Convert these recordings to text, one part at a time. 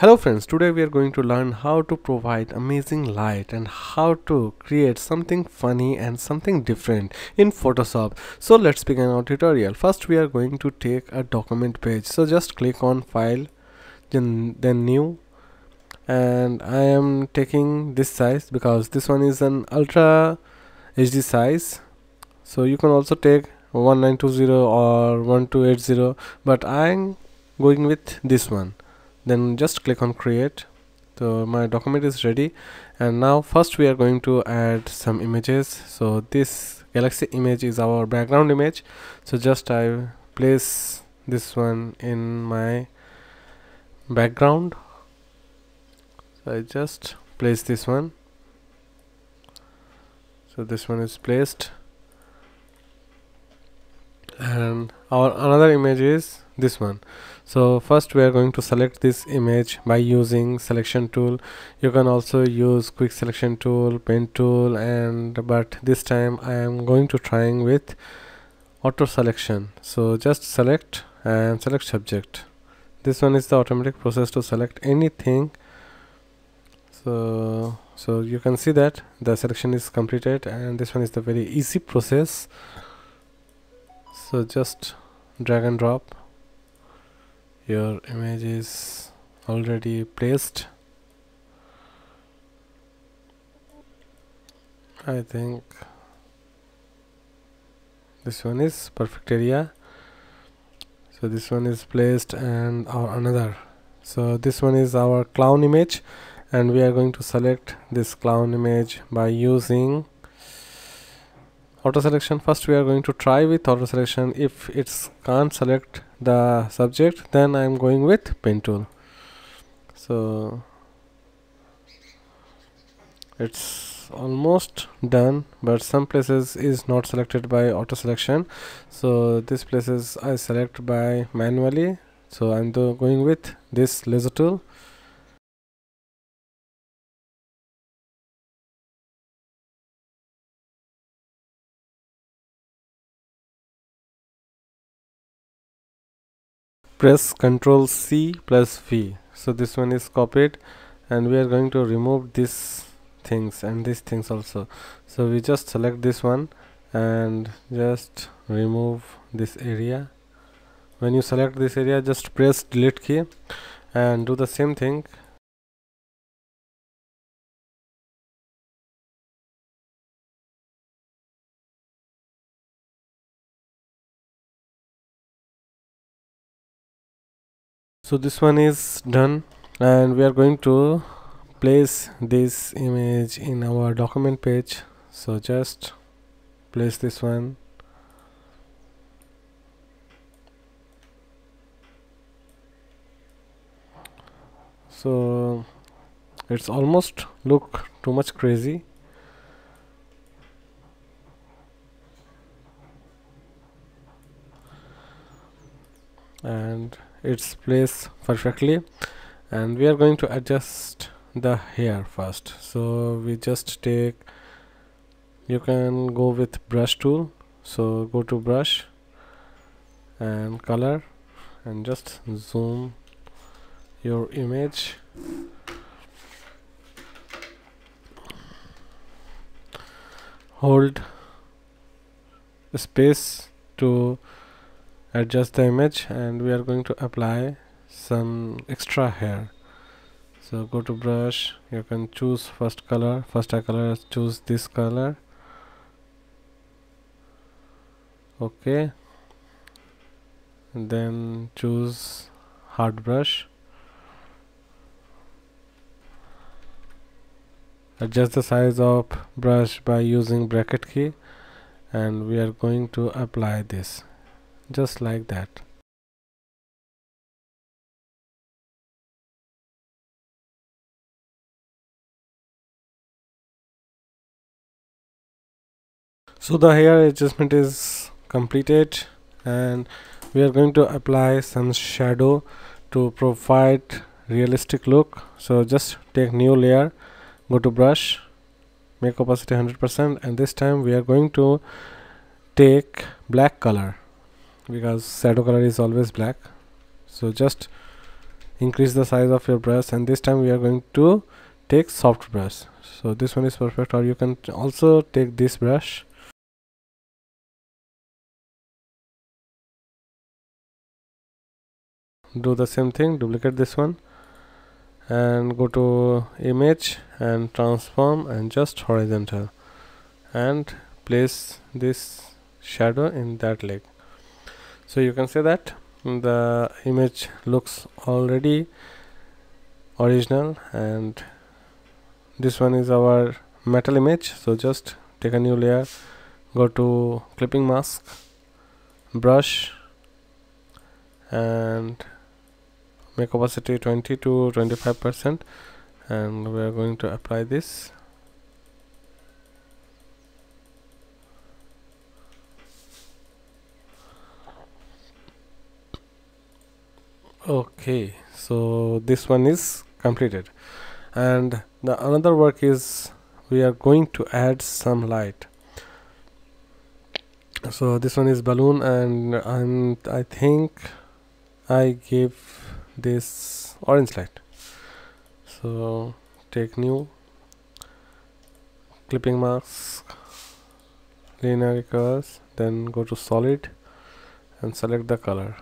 Hello friends, today we are going to learn how to provide amazing light and how to create something funny and something different in Photoshop. So let's begin our tutorial. First we are going to take a document page. So just click on file then, then new and I am taking this size because this one is an ultra HD size. So you can also take 1920 or 1280 but I'm going with this one then just click on create. So my document is ready. And now first we are going to add some images. So this galaxy image is our background image. So just I place this one in my background. So I just place this one. So this one is placed and our another image is this one. So first we are going to select this image by using selection tool. You can also use quick selection tool pen tool and but this time I am going to trying with auto selection. So just select and select subject. This one is the automatic process to select anything. So so you can see that the selection is completed and this one is the very easy process so just drag and drop. Your image is already placed. I think this one is perfect area. So this one is placed and our another. So this one is our clown image and we are going to select this clown image by using auto selection first we are going to try with auto selection. If it's can't select the subject then I'm going with pen tool. So it's almost done but some places is not selected by auto selection. So this places I select by manually. So I'm going with this lasso tool press ctrl c plus v. So this one is copied and we are going to remove these things and these things also. So we just select this one and just remove this area. When you select this area just press delete key and do the same thing so this one is done and we are going to place this image in our document page. So just place this one. So it's almost look too much crazy. And its place perfectly. And we are going to adjust the hair first. So we just take you can go with brush tool. So go to brush and color and just zoom your image. Hold space to adjust the image and we are going to apply some extra hair. So go to brush you can choose first color first color choose this color. Okay. And then choose hard brush. Adjust the size of brush by using bracket key and we are going to apply this just like that. So the hair adjustment is completed and we are going to apply some shadow to provide realistic look. So just take new layer go to brush make opacity 100% and this time we are going to take black color because shadow color is always black. So just increase the size of your brush and this time we are going to take soft brush. So this one is perfect or you can also take this brush. Do the same thing duplicate this one and go to image and transform and just horizontal and place this shadow in that leg so you can say that the image looks already original and this one is our metal image. So just take a new layer go to clipping mask brush and make opacity 20 to 25 percent. And we are going to apply this okay so this one is completed. And the another work is we are going to add some light. So this one is balloon and I'm I think I gave this orange light. So take new clipping mask linear colors then go to solid and select the color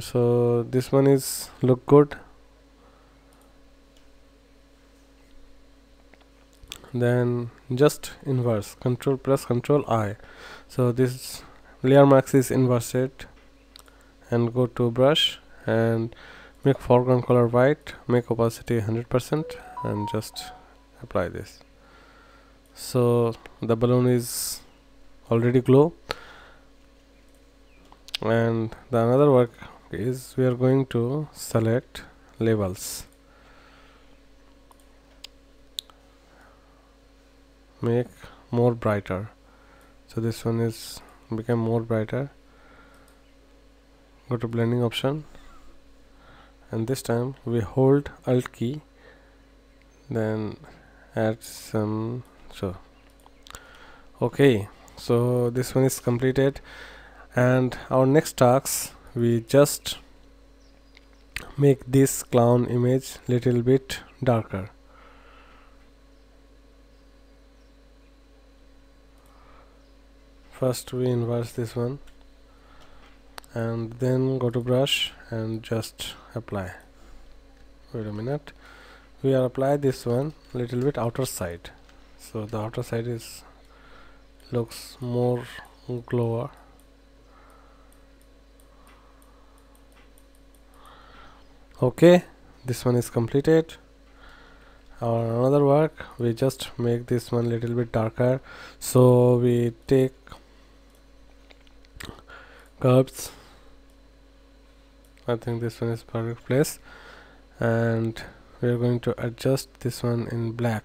so this one is look good. Then just inverse control plus control I. So this layer mask is inverted and go to brush and make foreground color white make opacity 100% and just apply this. So the balloon is already glow. And the another work is we are going to select levels make more brighter. So this one is become more brighter. Go to blending option. And this time we hold alt key. Then add some so okay. So this one is completed. And our next task we just make this clown image little bit darker. First we inverse this one and then go to brush and just apply. Wait a minute. We are apply this one little bit outer side. So the outer side is looks more glower okay this one is completed. Our another work we just make this one little bit darker. So we take curves I think this one is perfect place. And we are going to adjust this one in black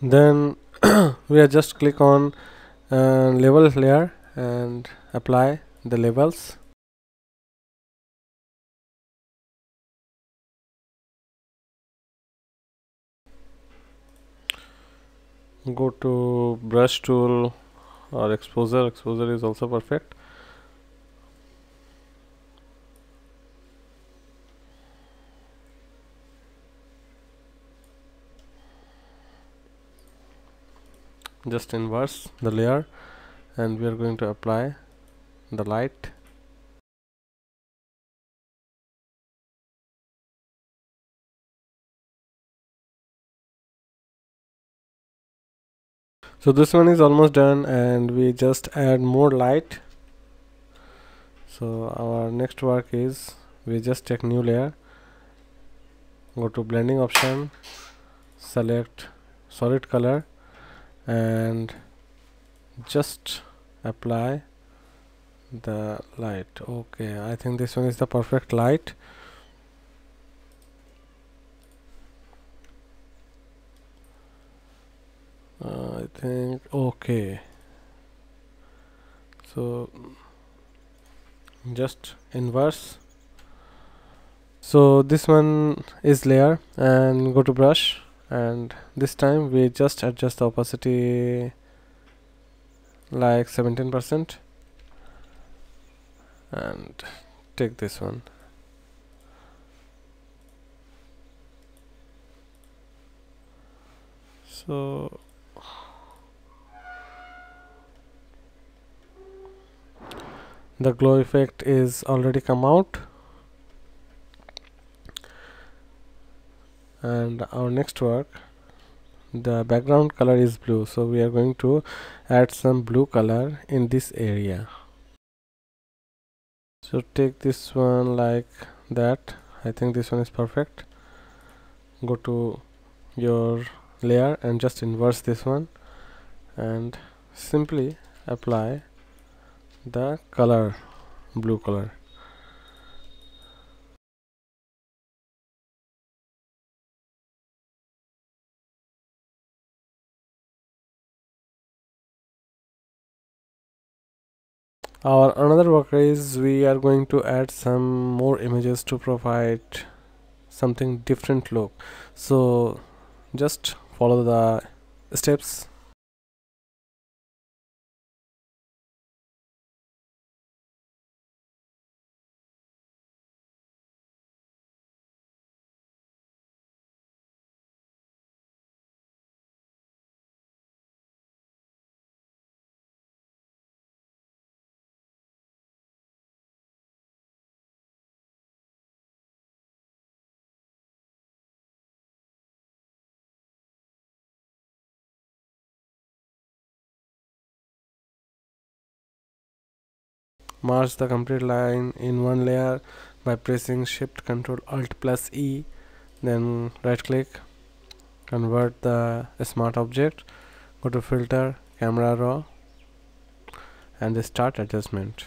then we are just click on uh, level layer and apply the levels. Go to brush tool or exposure exposure is also perfect just inverse the layer and we are going to apply the light. So this one is almost done and we just add more light. So our next work is we just take new layer go to blending option select solid color and just apply the light. Okay I think this one is the perfect light. I think okay. So just inverse. So this one is layer and go to brush and this time we just adjust the opacity like 17% and take this one. So the glow effect is already come out and our next work the background color is blue. So we are going to add some blue color in this area. So take this one like that. I think this one is perfect. Go to your layer and just inverse this one. And simply apply the color blue color our another work is we are going to add some more images to provide something different look. So just follow the steps Mark the complete line in one layer by pressing shift Control alt plus E then right click convert the smart object go to filter camera raw and start adjustment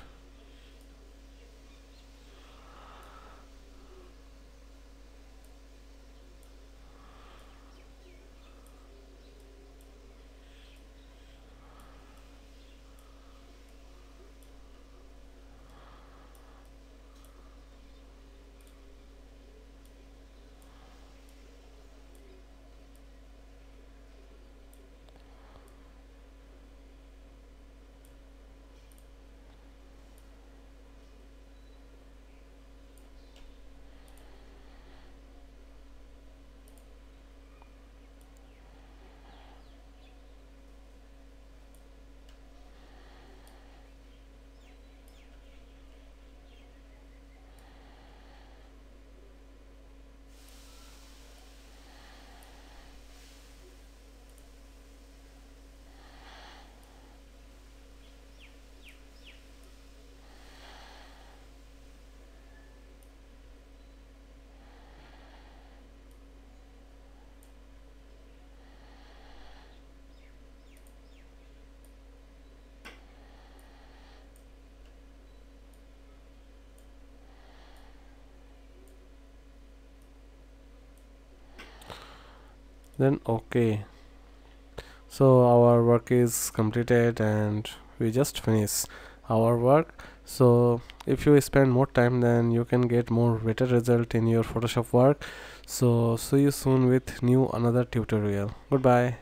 then okay. So our work is completed and we just finish our work. So if you spend more time then you can get more better result in your photoshop work. So see you soon with new another tutorial. Goodbye